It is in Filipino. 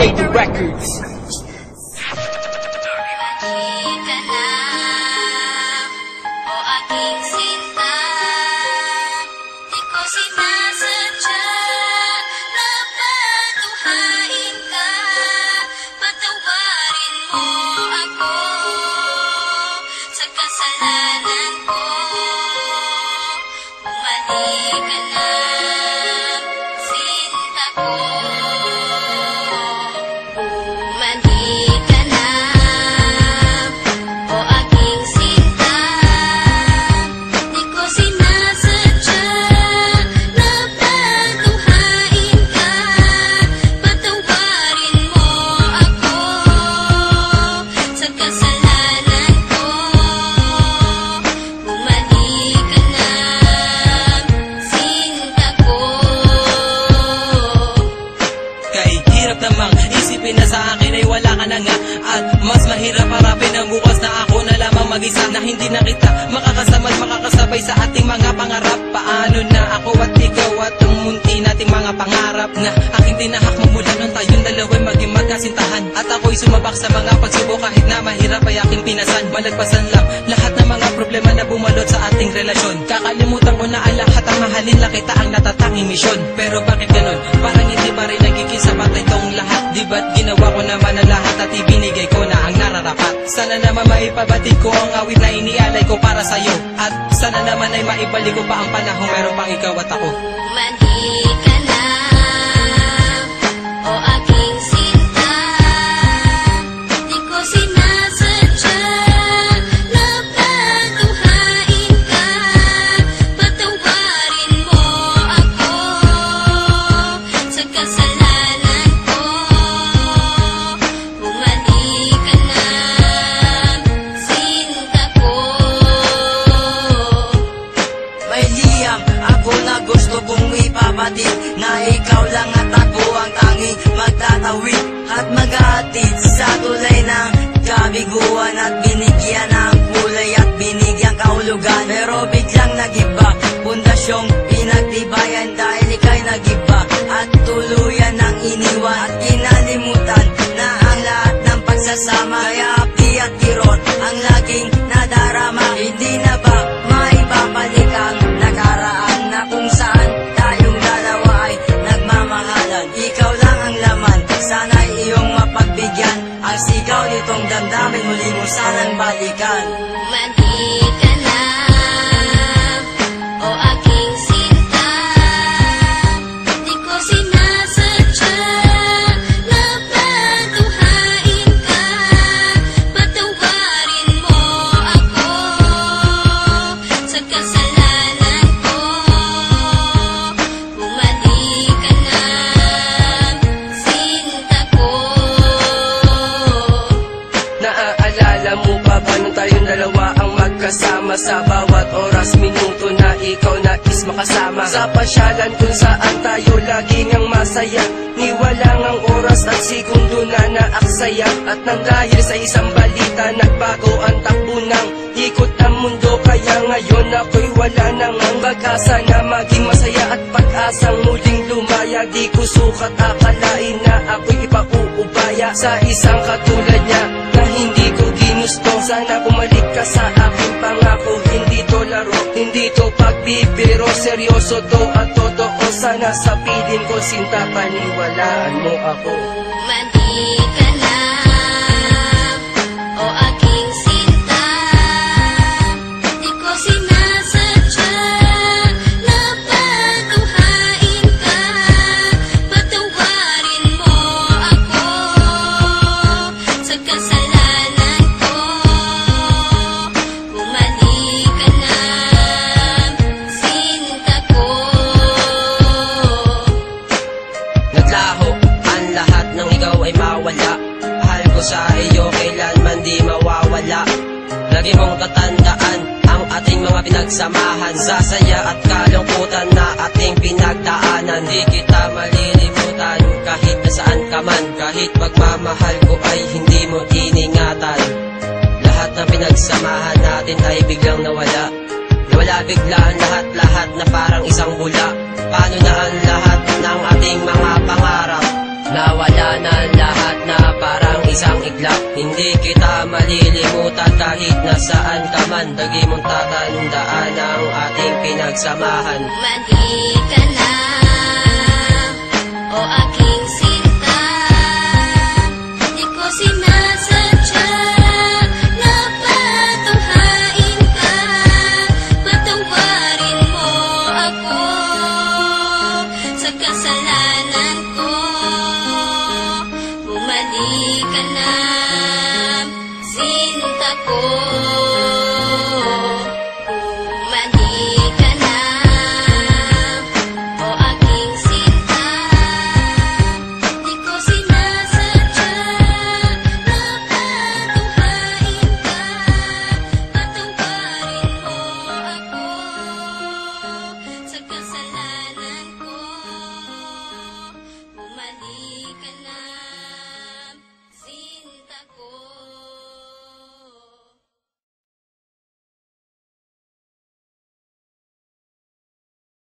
Baby Records. Kasalanan ko Bumalik ka na, ka na nga At mas mahirap harapin ang bukas na ako na lamang mag-isa Na hindi na kita makakasama at makakasabay sa ating mga pangarap. Paano na ako at ikaw at ang munti nating mga pangarap Na aking tinahak magmula nung tayong dalawa'y maging magkasintahan. At ako'y sumabak sa mga pagsubok kahit na mahirap ay aking pinasan. Malagpasan lang lahat ng mga problema na bumalot sa ating relasyon. Kakalimutan ko na ang lahat ang mahalin lang kita ang natatanging misyon. Pero bakit ganun? Parang hindi pa rin nagiging sapat itong lahat Di ba't ginawa ko naman ang lahat at ibinigay ko na ang nararapat? Sana naman maipabatid ko ang awit na inialay ko para sa'yo. At sana naman ay maibalik ko pa ang panahon meron pang ikaw at ako. Bumalik ipabatid Na ikaw lang at ako ang tanging magtatawid At maghahatid sa tulay ng kabiguan At binigyan ng nitong damdamin muli mo sanang balikan ang magkasama Sa bawat oras, minuto na ikaw nais makasama. Sa pasyalan kung saan tayo laging ang masaya Niwalang ang oras at segundo na naaksaya. At nang dahil sa isang balita Nagbago ang takbo ng ikot ng mundo. Kaya ngayon ako'y wala nang ang pag-asa Na maging masaya at pag-asang muling lumaya. Di ko sukat akalain na ako'y ipauubaya Sa isang katulad niya. na ginusto Sana bumalik ka sa aking pangako. Hindi to laro, hindi to pagbibiro Seryoso to at totoo Sana sa piling ko sinta paniwalaan mo ako. Bumalik Lagi mong tatandaan ang ating mga pinagsamahan. Sa saya at kalungkutan na ating pinagdaanan. Di kita malilimutan kahit nasaan ka man. Kahit pagmamahal ko ay hindi mo iningatan. Lahat ng pinagsamahan natin ay biglang nawala. Nawala bigla ang lahat-lahat na parang isang bula. Paano na ang lahat ng ating mga pangarap? Nawala na lahat isang iglap Hindi kita malilimutan kahit nasaan ka man. Lagi mong tatandaan ang ating pinagsamahan. Mali ka